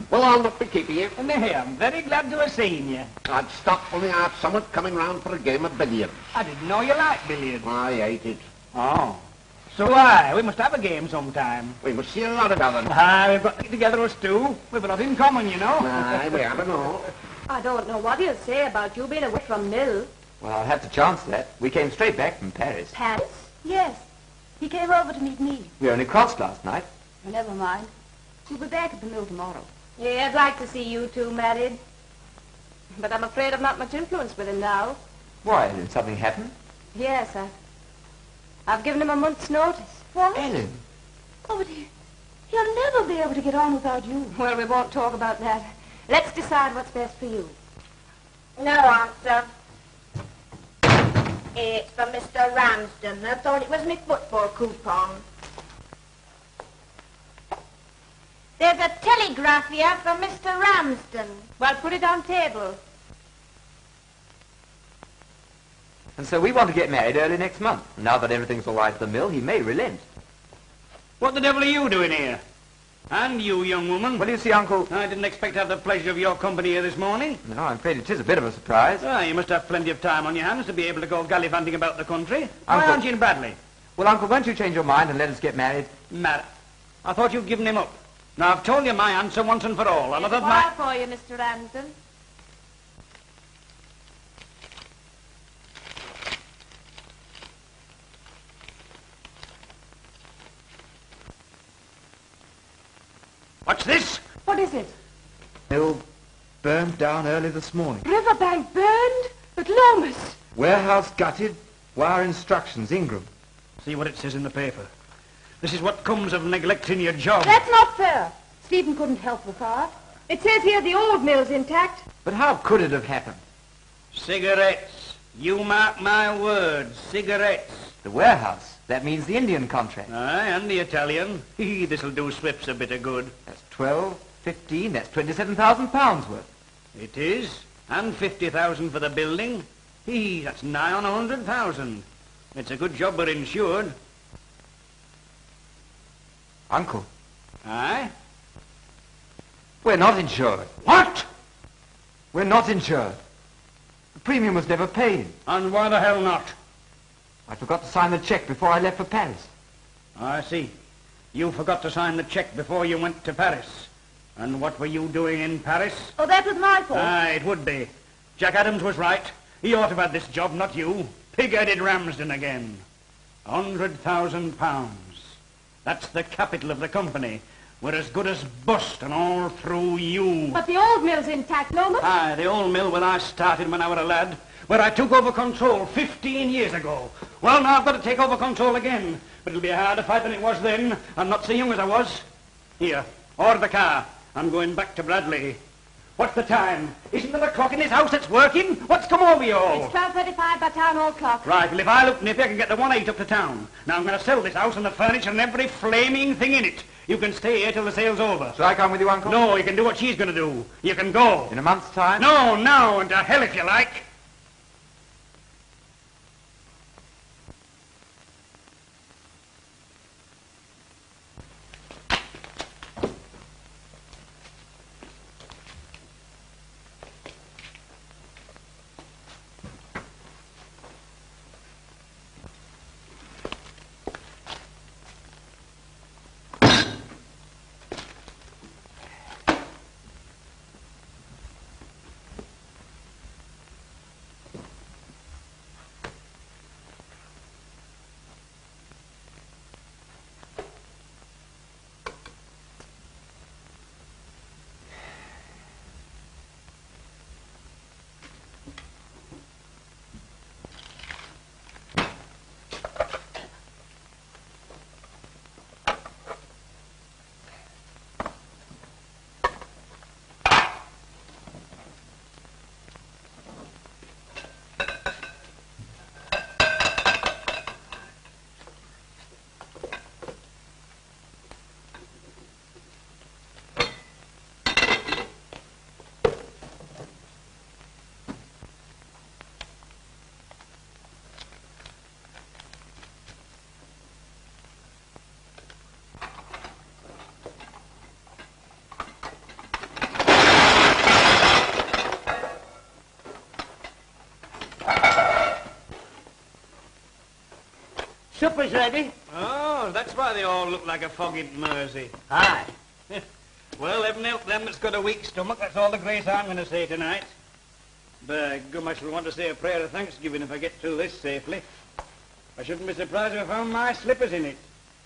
Well, I'll not be keeping you. Nay, I'm very glad to have seen you. I'd stop only I've someone coming round for a game of billiards. I didn't know you liked billiards. I hate it. Oh. So why? We must have a game sometime. We must see a lot of other. Ah, we've got to get together us two. We've a lot in common, you know. Aye, we haven't all. I don't know what he'll say about you being away from Mill. Well, I'll have to chance that. We came straight back from Paris. Paris? Yes. He came over to meet me. We only crossed last night. Oh, never mind. We'll be back at the mill tomorrow. Yeah, I'd like to see you two married. But I'm afraid I've not much influence with him now. Why, did something happen? Yes, I, I've given him a month's notice. What? Ellen. Oh, but he, he'll never be able to get on without you. Well, we won't talk about that. Let's decide what's best for you. No answer. It's for Mr. Ramsden. I thought it was my football coupon. There's a telegraph here for Mr. Ramsden. Well, put it on table. And so we want to get married early next month. Now that everything's all right at the mill, he may relent. What the devil are you doing here? And you, young woman? Well, you see, Uncle... I didn't expect to have the pleasure of your company here this morning. No, I'm afraid it is a bit of a surprise. Ah, you must have plenty of time on your hands to be able to go gallivanting about the country. Why Uncle- aren't you in Bradley? Well, Uncle, won't you change your mind and let us get married? Mad. I thought you'd given him up. Now, I've told you my answer once and for all. I'll Here's have my... for you, Mr. Ramsden. What's this? What is it? Mill burned down early this morning. Riverbank burned? At Lomas? Warehouse gutted. Wire instructions, Ingram. See what it says in the paper. This is what comes of neglecting your job. That's not fair. Stephen couldn't help the fire. It says here the old mill's intact. But how could it have happened? Cigarettes. You mark my words. Cigarettes. The warehouse. That means the Indian contract. Aye, and the Italian. Hee, this'll do Swips a bit of good. That's 12, 15, that's 27,000 pounds worth. It is. And 50,000 for the building. Hee, that's nigh on a 100,000. It's a good job we're insured. Uncle, Aye? we're not insured. What? We're not insured. The premium was never paid. And why the hell not? I forgot to sign the cheque before I left for Paris. I see. You forgot to sign the cheque before you went to Paris. And what were you doing in Paris? Oh, that was my fault. Aye, it would be. Jack Adams was right. He ought to have had this job, not you. Pig-headed Ramsden again. A hundred thousand pounds. That's the capital of the company. We're as good as bust, and all through you. But the old mill's intact, Lomas. Aye, ah, the old mill where I started when I were a lad, where I took over control 15 years ago. Well, now I've got to take over control again, but it'll be a harder fight than it was then. I'm not so young as I was. Here, order the car. I'm going back to Bradley. What's the time? Isn't there a clock in this house that's working? What's come over you all? It's 12.35 by town hall clock. Right, well, if I look nippy, I can get the 1-8 up to town. Now, I'm going to sell this house and the furniture and every flaming thing in it. You can stay here till the sale's over. Shall I come with you, Uncle? No, you can do what she's going to do. You can go. In a month's time? No, now, and to hell if you like. Supper's ready. Oh, that's why they all look like a foggy Mersey. Aye. well, heaven help them that's got a weak stomach. That's all the grace I'm going to say tonight. By gum, I shall want to say a prayer of thanksgiving if I get through this safely. I shouldn't be surprised if I found my slippers in it.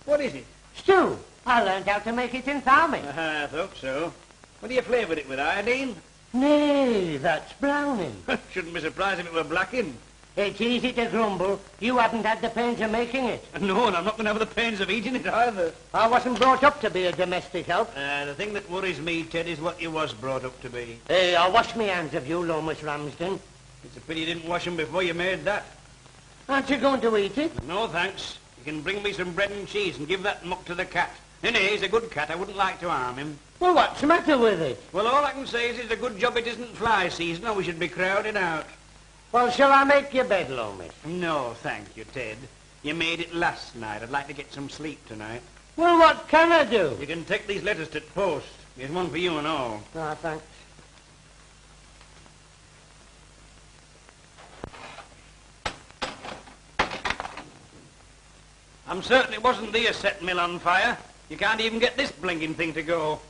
What is it? Stew. I learned how to make it in farming. Ah, I thought so. What do you flavour it with, iodine? Nay, that's browning. Shouldn't be surprised if it were blacking. It's easy to grumble. You haven't had the pains of making it. No, and I'm not going to have the pains of eating it either. I wasn't brought up to be a domestic help. Uh, the thing that worries me, Ted, is what you was brought up to be. Hey, I'll wash me hands of you, Lomas Ramsden. It's a pity you didn't wash 'em before you made that. Aren't you going to eat it? No, thanks. You can bring me some bread and cheese and give that muck to the cat. Nay, he's a good cat. I wouldn't like to harm him. Well, what's the matter with it? Well, all I can say is it's a good job it isn't fly season or we should be crowded out. Well, shall I make your bed, Lomas? No, thank you, Ted. You made it last night. I'd like to get some sleep tonight. Well, what can I do? You can take these letters to the post. There's one for you and all. Ah, thanks. I'm certain it wasn't who set mill on fire. You can't even get this blinking thing to go.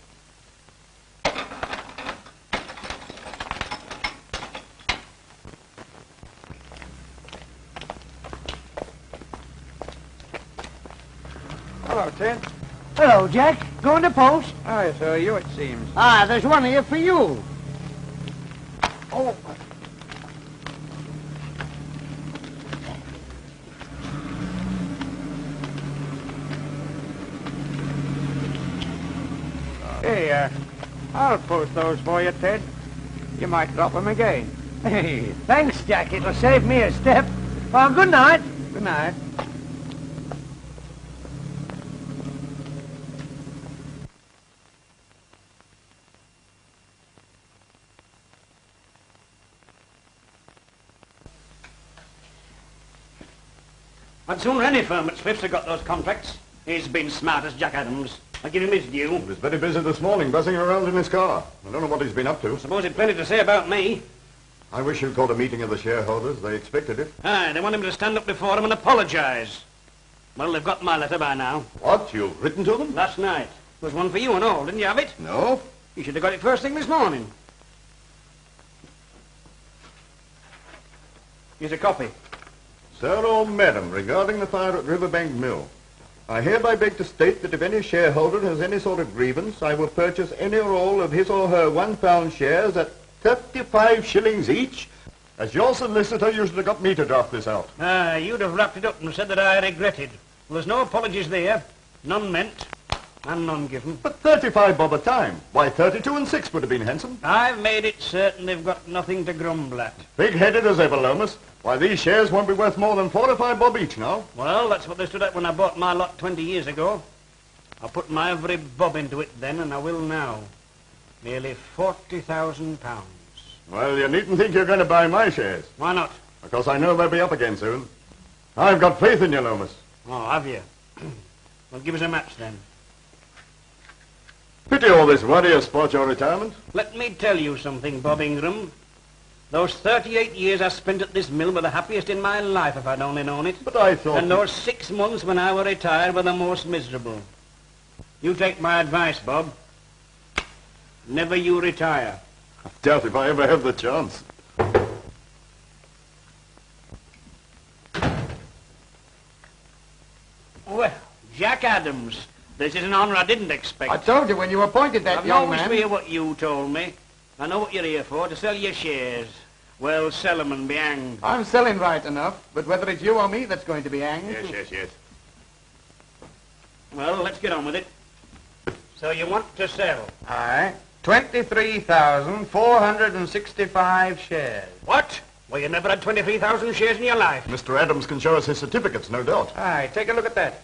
Hello, Jack. Going to post? Aye, so you it seems. Ah, there's one here for you. Oh. Hey, uh, I'll post those for you, Ted. You might drop them again. Hey, thanks, Jack. It'll save me a step. Well, good night. Good night. Sooner any firm at Smith's have got those contracts. He's been smart as Jack Adams. I give him his due. He was very busy this morning, buzzing around in his car. I don't know what he's been up to. Suppose he'd plenty to say about me. I wish you'd called a meeting of the shareholders. They expected it. Aye, they want him to stand up before them and apologise. Well, they've got my letter by now. What? You've written to them? Last night. There was one for you and all, didn't you have it? No. You should have got it first thing this morning. Here's a copy. Sir or Madam, regarding the fire at Riverbank Mill, I hereby beg to state that if any shareholder has any sort of grievance, I will purchase any or all of his or her one pound shares at 35 shillings each. As your solicitor, you should have got me to draft this out. Ah, you'd have wrapped it up and said that I regretted. Well, there's no apologies there. None meant and none given. But 35 bob a time. Why, 32 and 6 would have been handsome. I've made it certain they've got nothing to grumble at. Big-headed as ever, Lomas. Why, these shares won't be worth more than 4 or 5 bob each now. Well, that's what they stood at when I bought my lot 20 years ago. I put my every bob into it then, and I will now. Nearly 40,000 pounds. Well, you needn't think you're going to buy my shares. Why not? Because I know they'll be up again soon. I've got faith in you, Lomas. Oh, have you? well, give us a match then. Pity all this worry has spoilt your retirement. Let me tell you something, Bob Ingram. Those 38 years I spent at this mill were the happiest in my life if I'd only known it. But I thought... And those six months when I were retired were the most miserable. You take my advice, Bob. Never you retire. I doubt if I ever have the chance. Well, Jack Adams. This is an honour I didn't expect. I told you when you appointed that I've young always man. to hear what you told me. I know what you're here for, to sell your shares. Well, sell 'em and be hanged. I'm selling right enough, but whether it's you or me that's going to be hanged. Yes, yes, yes. Well, let's get on with it. So you want to sell? Aye. 23,465 shares. What? Well, you never had 23,000 shares in your life. Mr. Adams can show us his certificates, no doubt. Aye, take a look at that.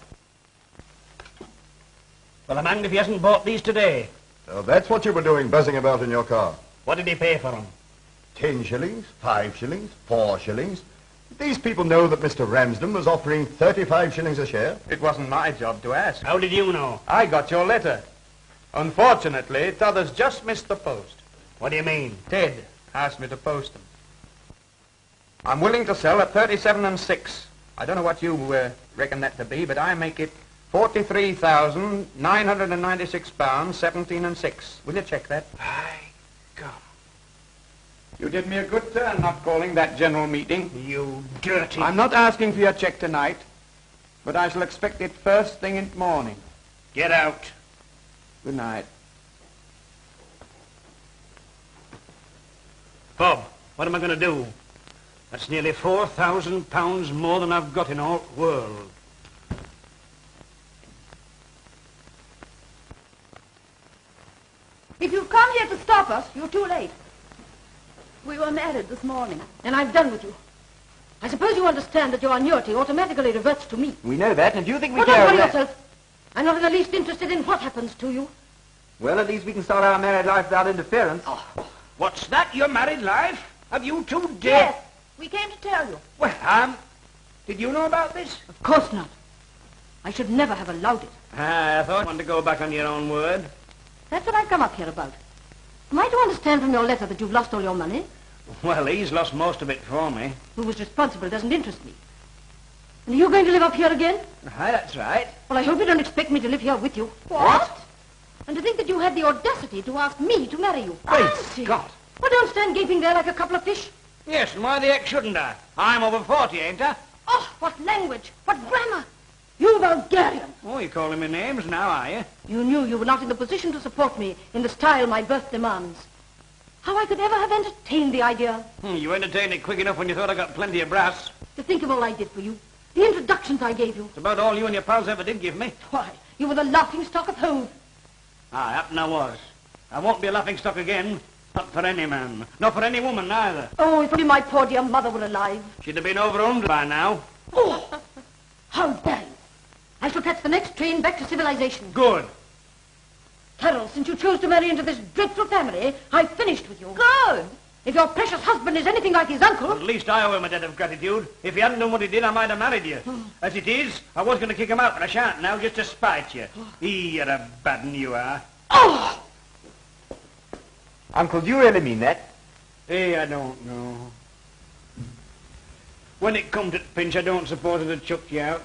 Well, I'm hanged if he hasn't bought these today. So that's what you were doing, buzzing about in your car. What did he pay for them? Ten shillings, five shillings, four shillings. These people know that Mr. Ramsden was offering 35 shillings a share. It wasn't my job to ask. How did you know? I got your letter. Unfortunately, T'others just missed the post. What do you mean? Ted asked me to post them. I'm willing to sell at 37 and 6. I don't know what you uh, reckon that to be, but I make it forty-three thousand nine hundred and ninety-six pounds seventeen and six. Will you check that? Aye, God. You did me a good turn not calling that general meeting. You dirty... I'm not asking for your check tonight, but I shall expect it first thing in the morning. Get out. Good night. Bob, what am I going to do? That's nearly four thousand pounds more than I've got in all the world. If you've come here to stop us, you're too late. We were married this morning. And I'm done with you. I suppose you understand that your annuity automatically reverts to me. We know that, and do you think we Well, care? don't worry yourself. I'm not in the least interested in what happens to you. Well, at least we can start our married life without interference. What's that, your married life? Have you two dead? Yes, we came to tell you. Well, um, did you know about this? Of course not. I should never have allowed it. Ah, I thought you wanted to go back on your own word. That's what I've come up here about. Am I to understand from your letter that you've lost all your money? Well, he's lost most of it for me. Who was responsible doesn't interest me. And are you going to live up here again? Aye, that's right. Well, I hope you don't expect me to live here with you. What? And to think that you had the audacity to ask me to marry you. Great Fancy. Scott. Well, don't stand gaping there like a couple of fish. Yes, and why the heck shouldn't I? I'm over 40, ain't I? Oh, what language, what grammar. You vulgarian. Oh, you're calling me names now, are you? You knew you were not in the position to support me in the style my birth demands. How I could ever have entertained the idea. Hmm, you entertained it quick enough when you thought I got plenty of brass. To think of all I did for you. The introductions I gave you. It's about all you and your pals ever did give me. Why, you were the laughing stock of home. Aye, happen I was. I won't be a laughing stock again. Not for any man. Not for any woman, either. Oh, if only my poor dear mother were alive. She'd have been overwhelmed by now. Oh, how dare you. I shall catch the next train back to civilization. Good. Carol, since you chose to marry into this dreadful family, I've finished with you. Good. If your precious husband is anything like his uncle... At least I owe him a debt of gratitude. If he hadn't done what he did, I might have married you. As it is, I was going to kick him out, but I shan't now, just to spite you. Ee, you're a bad un, you are. Oh! Uncle, do you really mean that? Eh, I don't know. When it come to the pinch, I don't suppose I'd have chucked you out.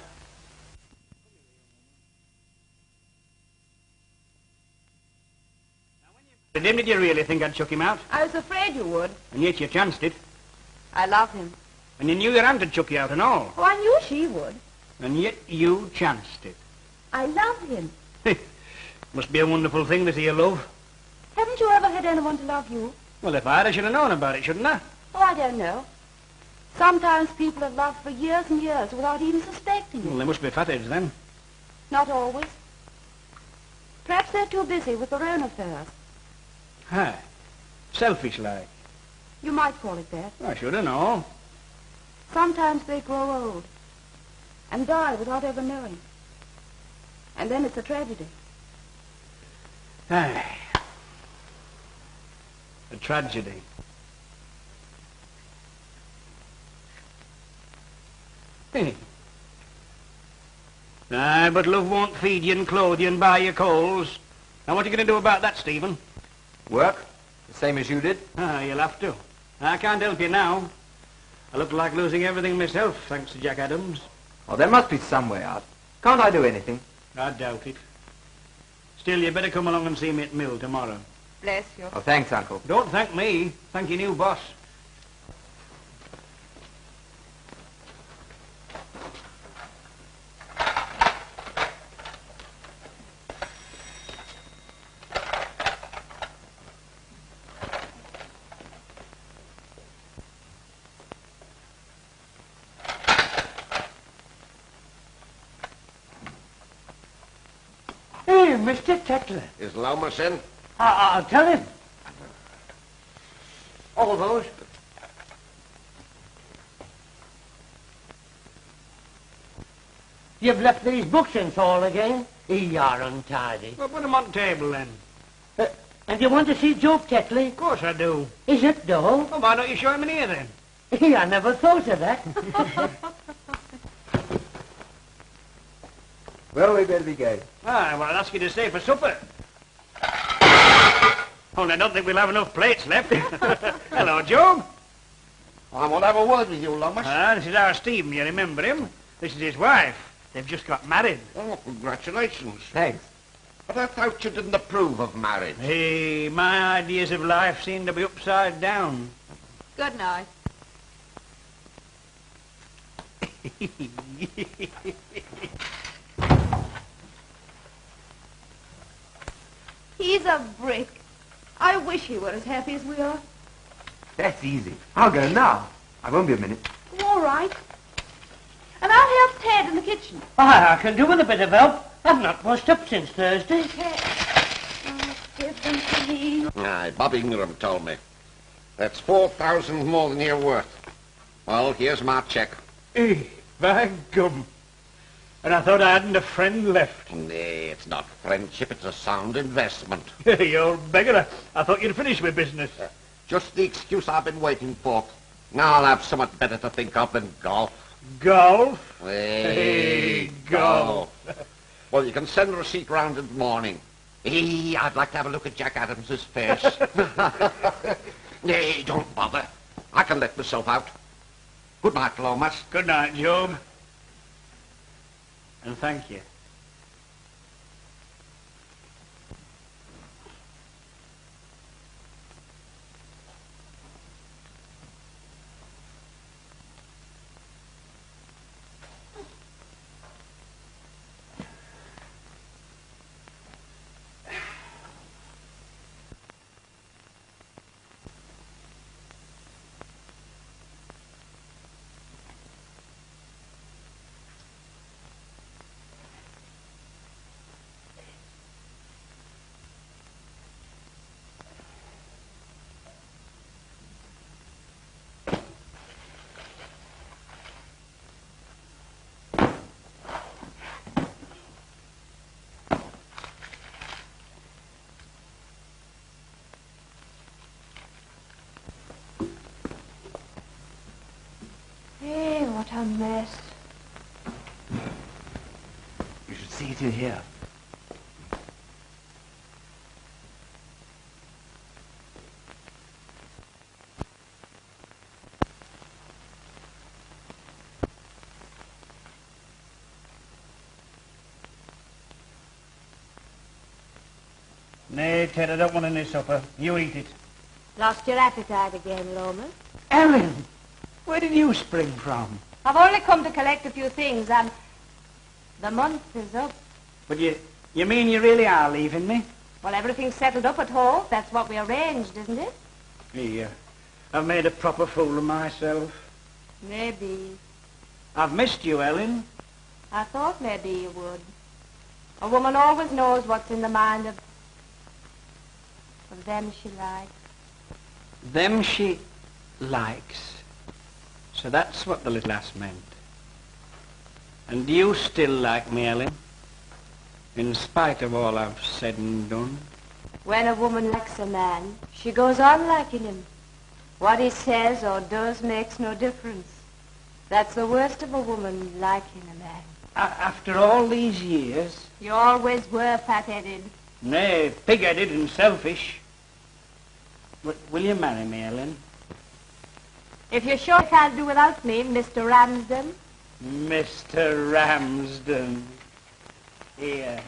Did you really think I'd chuck him out? I was afraid you would. And yet you chanced it. I love him. And you knew your aunt would chuck you out and all. Oh, I knew she would. And yet you chanced it. I love him. Must be a wonderful thing, this here love. Haven't you ever had anyone to love you? Well, if I had, I should have known about it, shouldn't I? Oh, I don't know. Sometimes people have loved for years and years without even suspecting it. Well, they must be fatheads then. Not always. Perhaps they're too busy with their own affairs. Hi. Selfish like. You might call it that. I should have known. Sometimes they grow old and die without ever knowing. And then it's a tragedy. Aye. A tragedy. Hey. Aye, but love won't feed you and clothe you and buy you coals. Now, what are you going to do about that, Stephen? Work? The same as you did? Ah, you'll have to. I can't help you now. I look like losing everything myself, thanks to Jack Adams. Oh, there must be some way out. Can't I do anything? I doubt it. Still, you'd better come along and see me at mill tomorrow. Bless you. Oh, thanks, Uncle. Don't thank me. Thank your new boss. Hey, Mr. Tetley. Is Lomas in? I- I'll tell him. All those. You've left these books in Saul again? You're untidy. Well, put 'em on the table, then. Uh, and you want to see Job Tetley? Of course I do. Is it, though? Well, why don't you show him in here, then? I never thought of that. Well, we better be going. Ah, well, I'll ask you to stay for supper. Only I don't think we'll have enough plates left. Hello, Job. I want to have a word with you, Lomas. Ah, this is our Stephen, you remember him? This is his wife. They've just got married. Oh, congratulations. Thanks. But I thought you didn't approve of marriage. Hey, my ideas of life seem to be upside down. Good night. He's a brick. I wish he were as happy as we are. That's easy. I'll go now. I won't be a minute. All right. And I'll help Ted in the kitchen. I, I can do with a bit of help. I've not washed up since Thursday. Oh, give them to me. Aye, Bob Ingram told me. That's 4,000 more than you're worth. Well, here's my check. Hey, by gum. And I thought I hadn't a friend left. Nay, it's not friendship, it's a sound investment. you old beggar. I, thought you'd finished with business. Uh, just the excuse I've been waiting for. Now I'll have somewhat better to think of than golf. Golf? Hey, golf. well, you can send the receipt round in the morning. Hey, I'd like to have a look at Jack Adams's face. Nay, don't bother. I can let myself out. Good night, Lomas. Good night, Job. And thank you. Hey, what a mess. You should see it in here. Nay, Ted, I don't want any supper. You eat it. Lost your appetite again, Lomas? Ellen, where did you spring from? I've only come to collect a few things, and the month is up. But you, you mean you really are leaving me? Well, everything's settled up at home. That's what we arranged, isn't it? Yeah. I've made a proper fool of myself. Maybe. I've missed you, Ellen. I thought maybe you would. A woman always knows what's in the mind of, of them she likes. Them she likes. So that's what the little ass meant. And you still like me, Ellen? In spite of all I've said and done? When a woman likes a man, she goes on liking him. What he says or does makes no difference. That's the worst of a woman liking a man. A- after all these years? You always were fat-headed. Nay, pig-headed and selfish. But will you marry me, Ellen? If you're sure you can't do without me, Mr. Ramsden. Mr. Ramsden. Here.